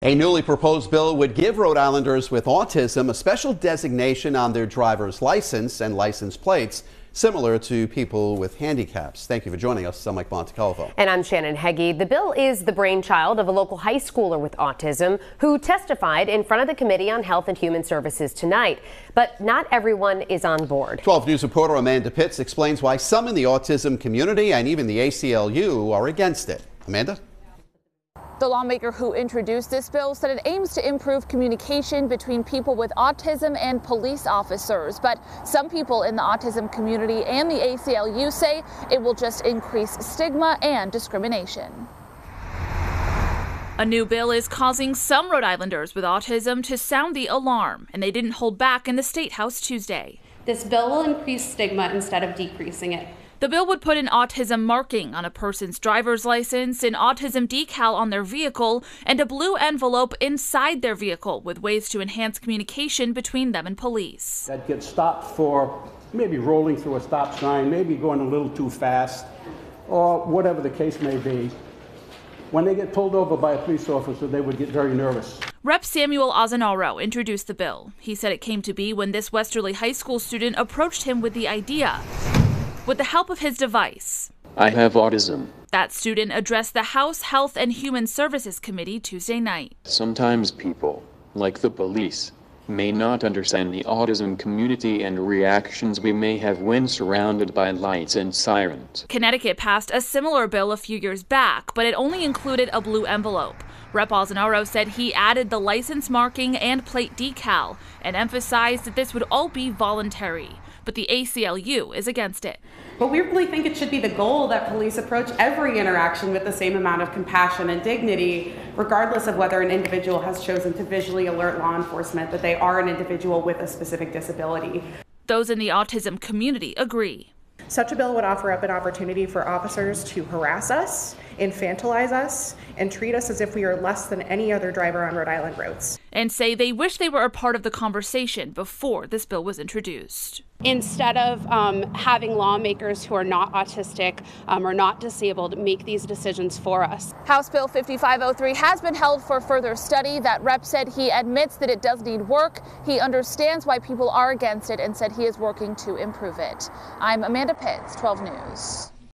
A newly proposed bill would give Rhode Islanders with autism a special designation on their driver's license and license plates, similar to people with handicaps. Thank you for joining us. I'm Mike Montecalvo. And I'm Shannon Hegy. The bill is the brainchild of a local high schooler with autism who testified in front of the Committee on Health and Human Services tonight. But not everyone is on board. 12 News reporter Amanda Pitts explains why some in the autism community and even the ACLU are against it. Amanda? The lawmaker who introduced this bill said it aims to improve communication between people with autism and police officers. But some people in the autism community and the ACLU say it will just increase stigma and discrimination. A new bill is causing some Rhode Islanders with autism to sound the alarm, and they didn't hold back in the State House Tuesday. This bill will increase stigma instead of decreasing it. The bill would put an autism marking on a person's driver's license, an autism decal on their vehicle, and a blue envelope inside their vehicle with ways to enhance communication between them and police. That get stopped for maybe rolling through a stop sign, maybe going a little too fast, or whatever the case may be. When they get pulled over by a police officer, they would get very nervous. Rep. Samuel Azzinaro introduced the bill. He said it came to be when this Westerly High School student approached him with the idea with the help of his device. I have autism. That student addressed the House Health and Human Services Committee Tuesday night. Sometimes people, like the police, may not understand the autism community and reactions we may have when surrounded by lights and sirens. Connecticut passed a similar bill a few years back, but it only included a blue envelope. Rep. Azzinaro said he added the license marking and plate decal and emphasized that this would all be voluntary but the ACLU is against it. But we really think it should be the goal that police approach every interaction with the same amount of compassion and dignity, regardless of whether an individual has chosen to visually alert law enforcement that they are an individual with a specific disability. Those in the autism community agree. Such a bill would offer up an opportunity for officers to harass us, infantilize us, and treat us as if we are less than any other driver on Rhode Island roads. And say they wish they were a part of the conversation before this bill was introduced. Instead of um, having lawmakers who are not autistic um, or not disabled make these decisions for us. House Bill 5503 has been held for further study. That rep said he admits that it does need work. He understands why people are against it and said he is working to improve it. I'm Amanda Pitts, 12 News.